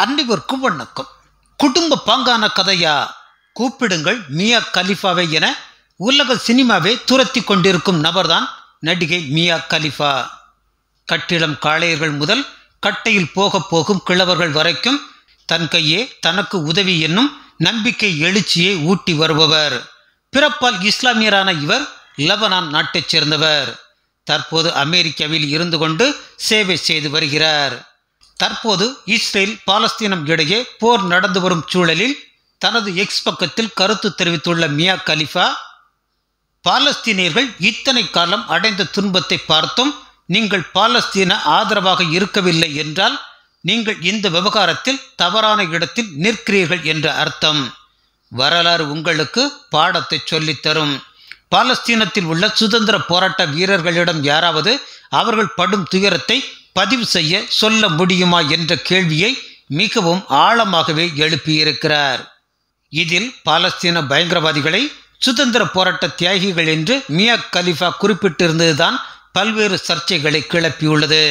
அன்னிவருக்கும் வணக்கம் குடும்ப பாங்கான கதையா? கூப்பிடுங்கள் மியா கலிஃபாவை என உலக சினிமாவை துரத்தி கொண்டிருக்கும் நபர்தான் நடிகை மியா கலிஃபா. கட்டிடம் காளையர்கள் முதல் கட்டையில் போக போகும் கிழவர்கள் வரைக்கும் தன் கையே தனக்கு உதவி என்னும் நம்பிக்கை எழுச்சியை ஊட்டி வருபவர். பிறப்பால் இஸ்லாமியரான இவர் லெபனான் நாட்டைச் சேர்ந்தவர். தற்போது அமெரிக்காவில் இருந்து கொண்டு சேவை செய்து வருகிறார். தற்போது இஸ்ரேல் பாலஸ்தீனம் இடையே போர் நடந்து வரும் சூழலில் தனது எக்ஸ் பக்கத்தில் கருத்து தெரிவித்துள்ள மியா கலிஃபா பாலஸ்தீனியர்கள் இத்தனை காலம் அடைந்த துன்பத்தை பார்த்தும். நீங்கள் பாலஸ்தீன ஆதரவாக இருக்கவில்லை என்றால் நீங்கள் இந்த விவகாரத்தில் தவறான இடத்தில் நிற்கிறீர்கள் என்ற அர்த்தம். வரலாறு உங்களுக்கு பாடத்தை சொல்லித்தரும். பாலஸ்தீனத்தில் உள்ள சுதந்திர போராட்ட வீரர்களிடம் யாராவது அவர்கள் படும் துயரத்தை பதிவு செய்ய சொல்ல முடியுமா என்ற கேள்வியை மிகவும் ஆழமாகவே எழுப்பியிருக்கிறார். இதில் பாலஸ்தீன பயங்கரவாதிகளை சுதந்திர போராட்ட தியாகிகள் என்று மியா கலிஃபா குறிப்பிட்டிருந்ததுதான் பல்வேறு சர்ச்சைகளை கிளப்பியுள்ளது.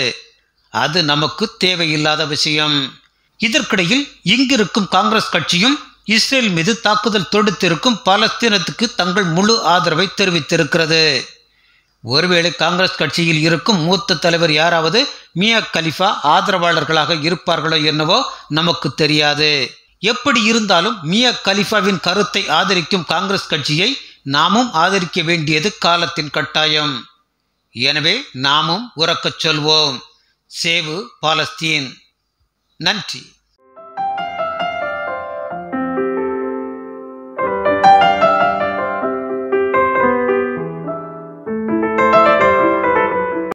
அது நமக்கு தேவையில்லாத விஷயம். இதற்கிடையில் இங்கிருக்கும் காங்கிரஸ் கட்சியும் இஸ்ரேல் மீது தாக்குதல் தொடுத்திருக்கும் பாலஸ்தீனத்துக்கு தங்கள் முழு ஆதரவை தெரிவித்திருக்கிறது. ஒருவேளை காங்கிரஸ் கட்சியில் இருக்கும் மூத்த தலைவர் யாராவது மியா கலிஃபா ஆதரவாளர்களாக இருப்பார்களோ என்னவோ நமக்கு தெரியாது. எப்படி இருந்தாலும் மியா கலிஃபாவின் கருத்தை ஆதரிக்கும் காங்கிரஸ் கட்சியை நாமும் ஆதரிக்க வேண்டியது காலத்தின் கட்டாயம். எனவே நாமும் உறக்கச் சொல்வோம். சேவு பாலஸ்தீன். நன்றி.